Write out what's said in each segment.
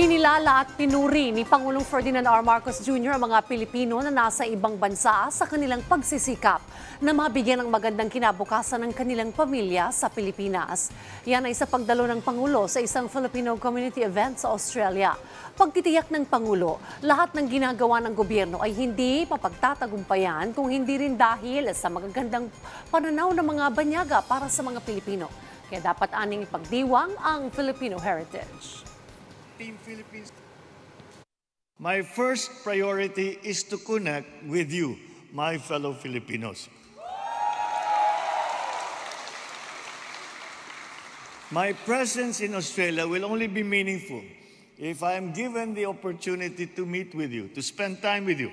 Kinilala at pinuri ni Pangulong Ferdinand R. Marcos Jr. ang mga Pilipino na nasa ibang bansa sa kanilang pagsisikap na mabigyan ng magandang kinabukasan ng kanilang pamilya sa Pilipinas. Yan ay sa pagdalo ng Pangulo sa isang Filipino community event sa Australia. Pagtitiyak ng Pangulo, lahat ng ginagawa ng gobyerno ay hindi mapagtatagumpayan kung hindi rin dahil sa magagandang pananaw ng mga banyaga para sa mga Pilipino. Kaya dapat aning ipagdiwang ang Filipino heritage. Team Philippines. My first priority is to connect with you, my fellow Filipinos. My presence in Australia will only be meaningful if I am given the opportunity to meet with you, to spend time with you,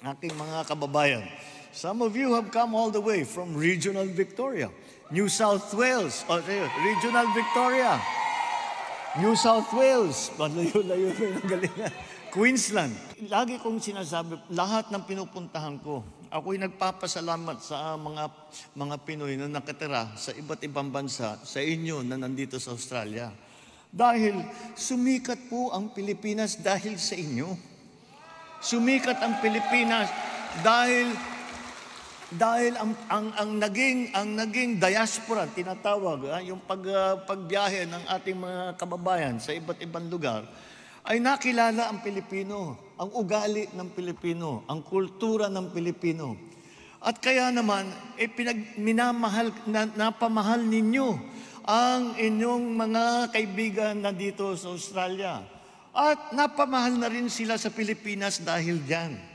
aking mga kababayan. Some of you have come all the way from regional Victoria, New South Wales, or, sorry, regional Victoria, New South Wales, malayo-layo na yung galingan. Queensland. Lagi kong sinasabi, lahat ng pinupuntahan ko, ako'y nagpapasalamat sa mga mga Pinoy na nakatira sa iba't ibang bansa, sa inyo na nandito sa Australia. Dahil sumikat po ang Pilipinas dahil sa inyo. Sumikat ang Pilipinas dahil dahil ang, ang, ang naging ang naging diaspora tinatawag ah, yung pag ah, pagbiyahe ng ating mga kababayan sa iba't ibang lugar ay nakilala ang Pilipino, ang ugali ng Pilipino, ang kultura ng Pilipino. At kaya naman, eh, pinag, minamahal, na, napamahal ninyo ang inyong mga kaibigan na dito sa Australia. At napamahal na rin sila sa Pilipinas dahil dyan.